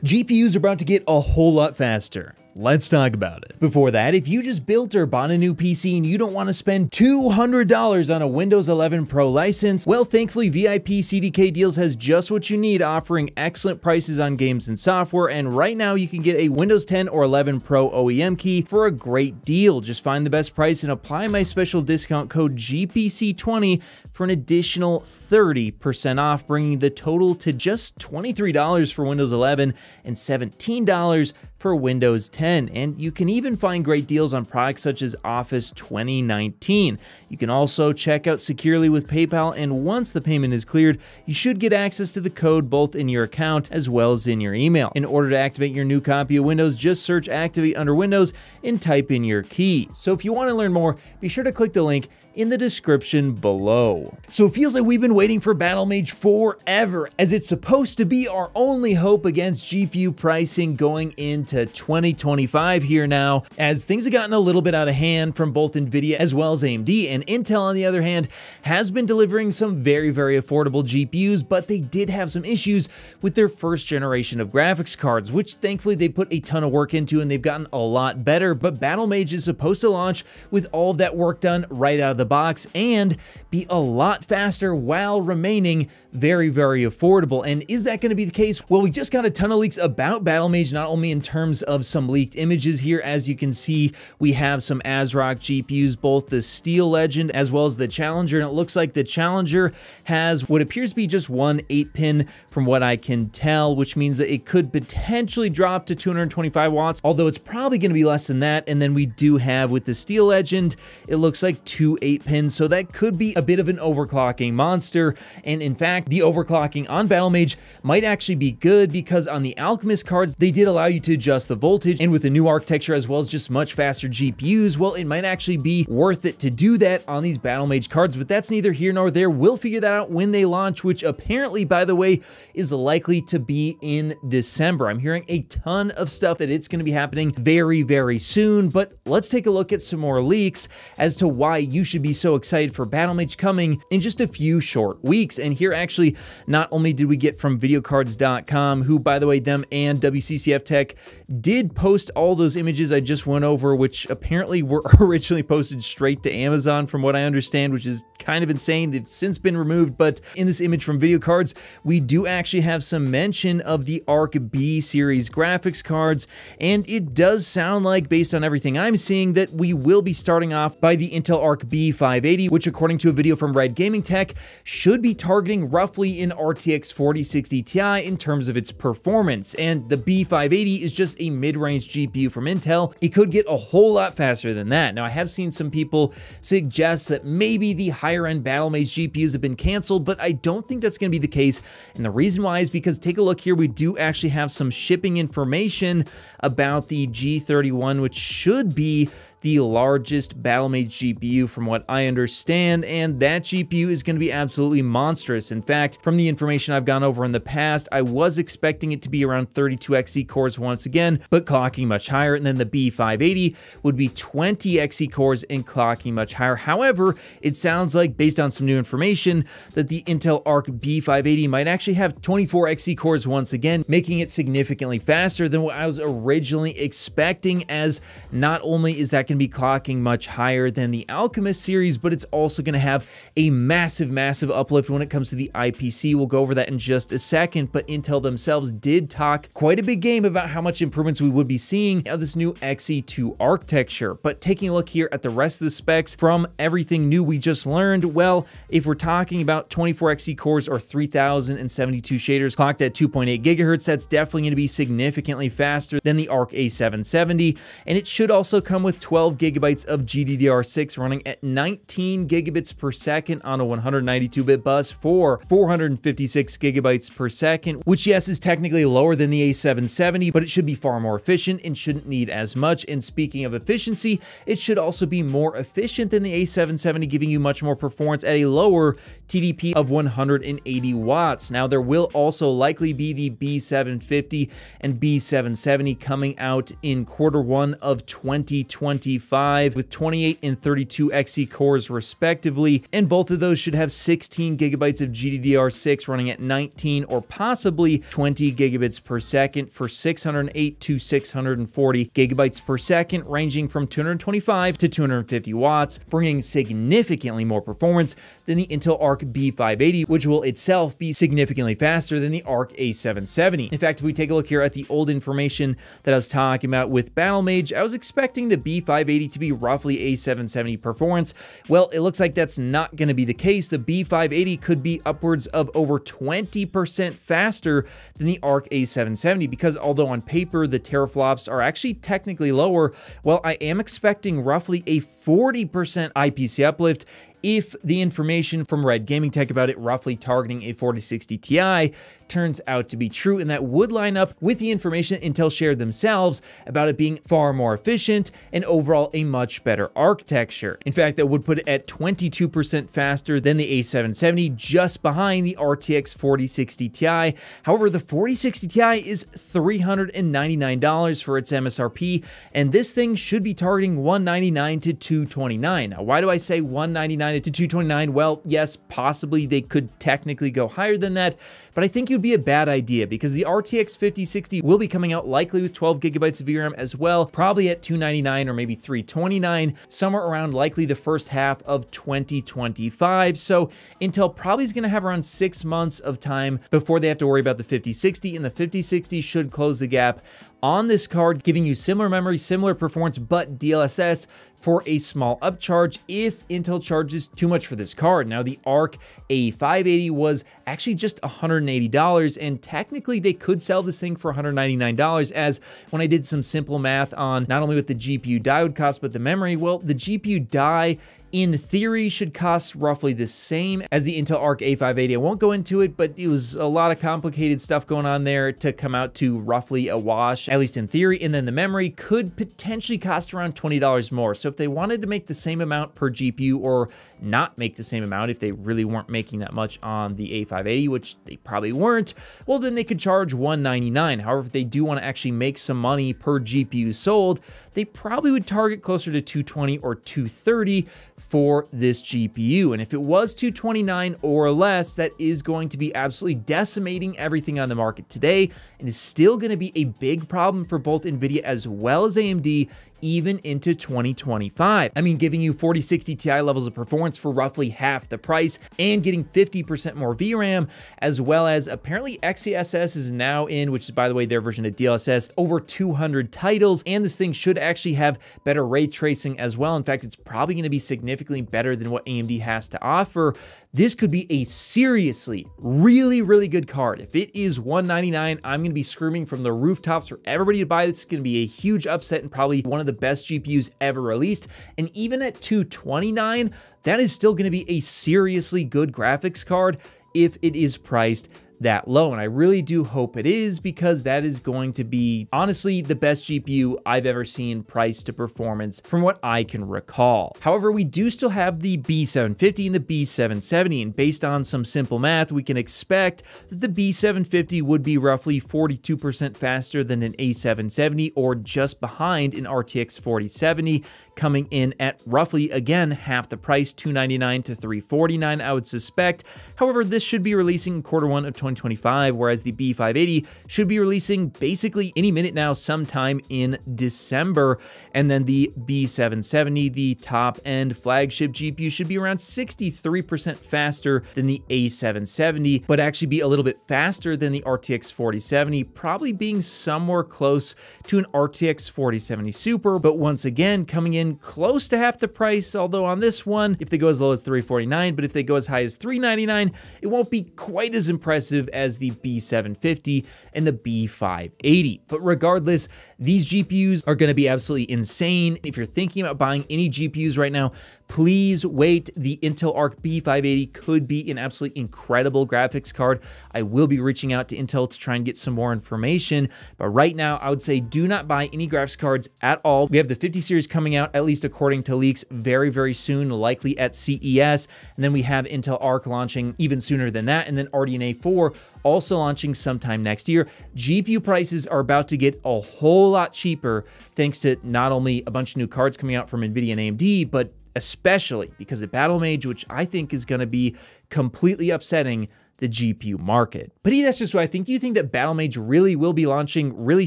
GPUs are about to get a whole lot faster. Let's talk about it. Before that, if you just built or bought a new PC and you don't want to spend $200 on a Windows 11 Pro license, well, thankfully, VIP CDK Deals has just what you need, offering excellent prices on games and software. And right now, you can get a Windows 10 or 11 Pro OEM key for a great deal. Just find the best price and apply my special discount code GPC20 for an additional 30% off, bringing the total to just $23 for Windows 11 and $17 for Windows 10. And you can even find great deals on products such as Office 2019. You can also check out securely with PayPal, and once the payment is cleared, you should get access to the code both in your account as well as in your email. In order to activate your new copy of Windows, just search Activate under Windows and type in your key. So if you want to learn more, be sure to click the link in the description below. So it feels like we've been waiting for Battlemage forever, as it's supposed to be our only hope against GPU pricing going into 2025 here now, as things have gotten a little bit out of hand from both NVIDIA as well as AMD, and Intel on the other hand has been delivering some very, very affordable GPUs, but they did have some issues with their first generation of graphics cards, which thankfully they put a ton of work into and they've gotten a lot better, but Battlemage is supposed to launch with all of that work done right out of the the box and be a lot faster while remaining very, very affordable. And is that going to be the case? Well, we just got a ton of leaks about Battlemage, not only in terms of some leaked images here. As you can see, we have some ASRock GPUs, both the Steel Legend as well as the Challenger. And it looks like the Challenger has what appears to be just one 8-pin from what I can tell, which means that it could potentially drop to 225 watts, although it's probably going to be less than that. And then we do have with the Steel Legend, it looks like two 8-pins, so that could be a bit of an overclocking monster. And in fact, the overclocking on Battlemage might actually be good because on the Alchemist cards, they did allow you to adjust the voltage, and with the new architecture as well as just much faster GPUs, well, it might actually be worth it to do that on these Battlemage cards, but that's neither here nor there. We'll figure that out when they launch, which apparently, by the way, is likely to be in December. I'm hearing a ton of stuff that it's going to be happening very, very soon, but let's take a look at some more leaks as to why you should be so excited for Battlemage coming in just a few short weeks. And here actually actually, not only did we get from VideoCardz.com, who, by the way, them and WCCF Tech did post all those images I just went over, which apparently were originally posted straight to Amazon, from what I understand, which is kind of insane. They've since been removed, but in this image from VideoCardz, we do actually have some mention of the ARC B series graphics cards, and it does sound like, based on everything I'm seeing, that we will be starting off by the Intel Arc B580, which according to a video from Red Gaming Tech, should be targeting roughly an RTX 4060 Ti in terms of its performance, and the B580 is just a mid-range GPU from Intel. It could get a whole lot faster than that. Now, I have seen some people suggest that maybe the higher-end Battlemage GPUs have been canceled, but I don't think that's going to be the case, and the reason why is because take a look here, we do actually have some shipping information about the G31, which should be the largest Battlemage GPU from what I understand, and that GPU is going to be absolutely monstrous. In fact, from the information I've gone over in the past, I was expecting it to be around 32 XE cores once again, but clocking much higher, and then the B580 would be 20 XE cores and clocking much higher. However, it sounds like, based on some new information, that the Intel Arc B580 might actually have 24 XE cores once again, making it significantly faster than what I was originally expecting, as not only is that going to be clocking much higher than the Alchemist series, but it's also going to have a massive, massive uplift when it comes to the IPC. We'll go over that in just a second, but Intel themselves did talk quite a big game about how much improvements we would be seeing of this new Xe2 architecture. But taking a look here at the rest of the specs from everything new we just learned, well, if we're talking about 24 Xe cores or 3072 shaders clocked at 2.8 gigahertz, that's definitely going to be significantly faster than the Arc A770, and it should also come with 12 12 gigabytes of GDDR6 running at 19 gigabits per second on a 192-bit bus for 456 gigabytes per second, which yes is technically lower than the A770, but it should be far more efficient and shouldn't need as much. And speaking of efficiency, it should also be more efficient than the A770, giving you much more performance at a lower TDP of 180 watts. Now, there will also likely be the B750 and B770 coming out in quarter one of 2020 2025 with 28 and 32 XE cores respectively, and both of those should have 16 gigabytes of GDDR6 running at 19 or possibly 20 gigabits per second for 608 to 640 gigabytes per second, ranging from 225 to 250 watts, bringing significantly more performance than the Intel Arc B580, which will itself be significantly faster than the Arc A770. In fact, if we take a look here at the old information that I was talking about with Battlemage, I was expecting the B580 to be roughly A770 performance. Well, it looks like that's not going to be the case. The B580 could be upwards of over 20% faster than the Arc A770 because although on paper the teraflops are actually technically lower, well, I am expecting roughly a 40% IPC uplift if the information from Red Gaming Tech about it roughly targeting a 4060 Ti turns out to be true, and that would line up with the information Intel shared themselves about it being far more efficient and overall a much better architecture. In fact, that would put it at 22% faster than the A770, just behind the RTX 4060 Ti. However, the 4060 Ti is $399 for its MSRP, and this thing should be targeting 199 to 229. Now, why do I say 199 to 229? Well, yes, possibly they could technically go higher than that, but I think you'd be a bad idea because the RTX 5060 will be coming out likely with 12 gigabytes of VRAM as well, probably at 299 or maybe 329, somewhere around likely the first half of 2025. So Intel probably is going to have around six months of time before they have to worry about the 5060, and the 5060 should close the gap on this card, giving you similar memory, similar performance, but DLSS for a small upcharge if Intel charges too much for this card. Now, the ARC A580 was actually just $180, and technically they could sell this thing for $199 as when I did some simple math on not only what the GPU die would cost, but the memory, well, the GPU die in theory should cost roughly the same as the Intel Arc A580. I won't go into it, but it was a lot of complicated stuff going on there to come out to roughly a wash, at least in theory. And then the memory could potentially cost around $20 more. So if they wanted to make the same amount per GPU or not make the same amount if they really weren't making that much on the A580, which they probably weren't, well, then they could charge 199. However, if they do want to actually make some money per GPU sold, they probably would target closer to 220 or 230 for this GPU. And if it was 229 or less, that is going to be absolutely decimating everything on the market today and is still going to be a big problem for both NVIDIA as well as AMD even into 2025. I mean, giving you 4060 Ti levels of performance for roughly half the price and getting 50% more VRAM, as well as apparently XeSS is now in, which is by the way their version of DLSS, over 200 titles, and this thing should actually have better ray tracing as well. In fact, it's probably going to be significantly better than what AMD has to offer. This could be a seriously, really, really good card. If it is 199, I'm going to be screaming from the rooftops for everybody to buy this. It's going to be a huge upset and probably one of the best GPUs ever released. And even at 229, that is still going to be a seriously good graphics card if it is priced that low. And I really do hope it is because that is going to be honestly the best GPU I've ever seen price to performance from what I can recall. However, we do still have the B750 and the B770 and based on some simple math, we can expect that the B750 would be roughly 42% faster than an A770 or just behind an RTX 4070 coming in at roughly again half the price 299 to 349 I would suspect. However this should be releasing quarter one of 2025 whereas the B580 should be releasing basically any minute now sometime in December. And then the B770 the top end flagship GPU should be around 63% faster than the A770 but actually be a little bit faster than the RTX 4070 probably being somewhere close to an RTX 4070 Super. But once again coming in in close to half the price, although on this one, if they go as low as 349, but if they go as high as 399, it won't be quite as impressive as the B750 and the B580. But regardless, these GPUs are gonna be absolutely insane. If you're thinking about buying any GPUs right now, please wait. The Intel Arc B580 could be an absolutely incredible graphics card. I will be reaching out to Intel to try and get some more information, but right now I would say do not buy any graphics cards at all. We have the 50 series coming out at least according to leaks, very, very soon, likely at CES. And then we have Intel Arc launching even sooner than that. And then RDNA 4 also launching sometime next year. GPU prices are about to get a whole lot cheaper thanks to not only a bunch of new cards coming out from NVIDIA and AMD, but especially because of Battlemage, which I think is going to be completely upsetting the GPU market. But that's just what I think. Do you think that Battlemage really will be launching really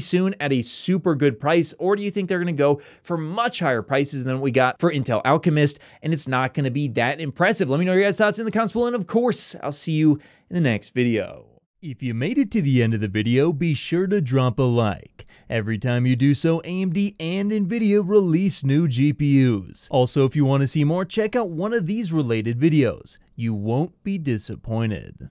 soon at a super good price, or do you think they're going to go for much higher prices than what we got for Intel Alchemist, and it's not going to be that impressive? Let me know your guys' thoughts in the comments below, and of course, I'll see you in the next video. If you made it to the end of the video, be sure to drop a like. Every time you do so, AMD and NVIDIA release new GPUs. Also, if you want to see more, check out one of these related videos. You won't be disappointed.